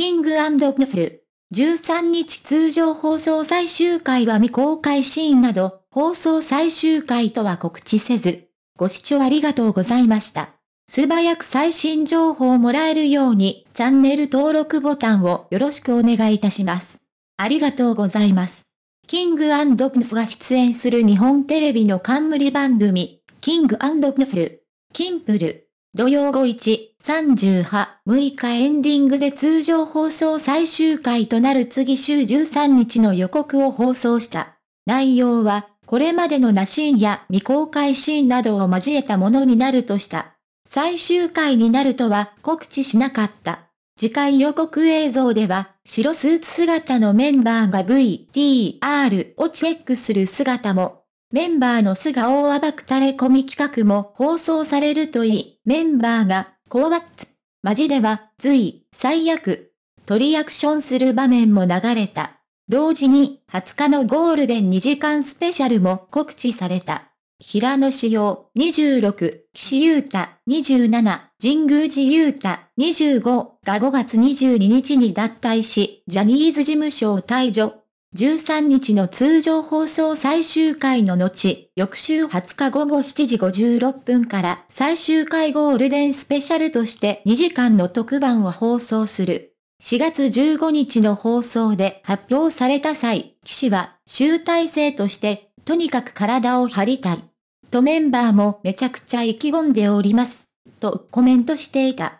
キングドプスル。13日通常放送最終回は未公開シーンなど、放送最終回とは告知せず、ご視聴ありがとうございました。素早く最新情報をもらえるように、チャンネル登録ボタンをよろしくお願いいたします。ありがとうございます。キングドプスが出演する日本テレビの冠番組、キングドプスル、キンプル。土曜5 1、38、6日エンディングで通常放送最終回となる次週13日の予告を放送した。内容は、これまでのなシーンや未公開シーンなどを交えたものになるとした。最終回になるとは告知しなかった。次回予告映像では、白スーツ姿のメンバーが VTR をチェックする姿もメンバーの素顔を暴くタレコミ企画も放送されるといい、メンバーが、コアワッツ、マジでは、随、最悪、とリアクションする場面も流れた。同時に、20日のゴールデン2時間スペシャルも告知された。平野志陽26、岸優太27、神宮寺優太25が5月22日に脱退し、ジャニーズ事務所を退場。13日の通常放送最終回の後、翌週20日午後7時56分から最終回ゴールデンスペシャルとして2時間の特番を放送する。4月15日の放送で発表された際、騎士は集大成として、とにかく体を張りたい。とメンバーもめちゃくちゃ意気込んでおります。とコメントしていた。